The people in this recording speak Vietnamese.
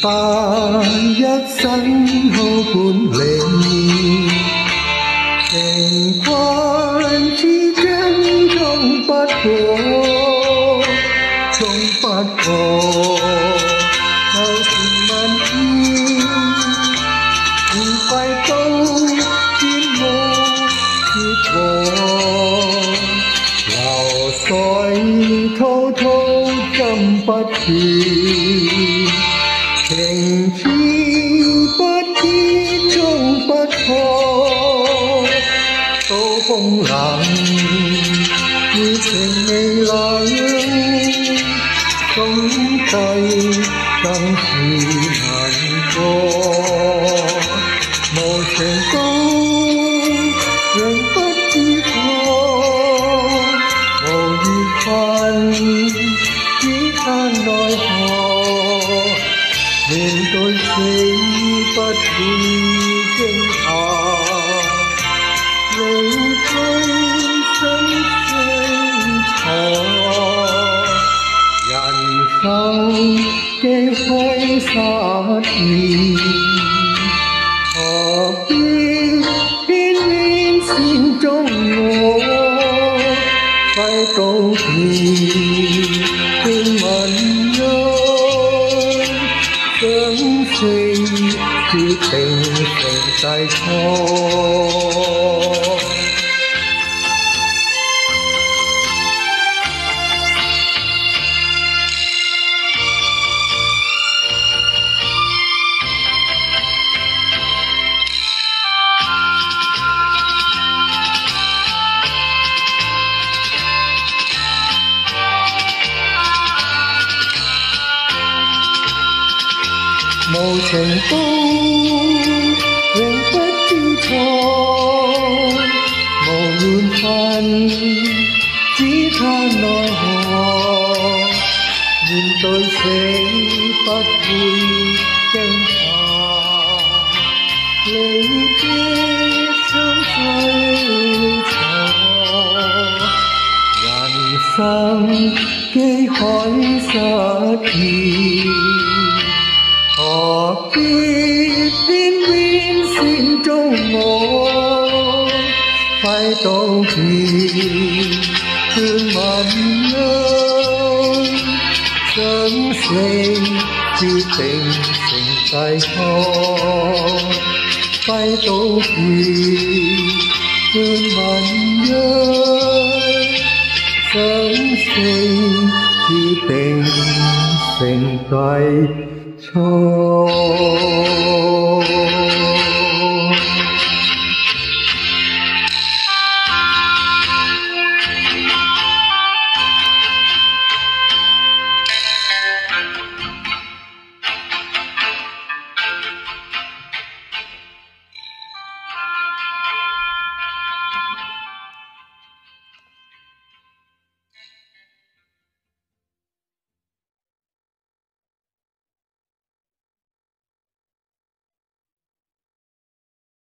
把一生好管理，情关之真冲不过，冲不过，就算万天，唔费到天无结果，流水滔滔针不断。 終不破，刀鋒冷，熱情未冷，總計更是難過。無情刀，人不知錯，無緣分，只盼奈何。面對死不會 chân thọ rừng không sân chân thọ dặn sau cây phơi xót nhìn họ biết biết biết xin trong ngộ phải cầu thì thương mẫn nhớ sớm sinh 决定成大错。无情刀，永不知错，无缘分，只盼奈何。面对死不会惊吓，离别相追错，人生机海失意。 phải tôn trì thương mến nhớ sớm xây chi tình tình tay con phải tôn trì thương mến nhớ sớm xây chi tình tình tay con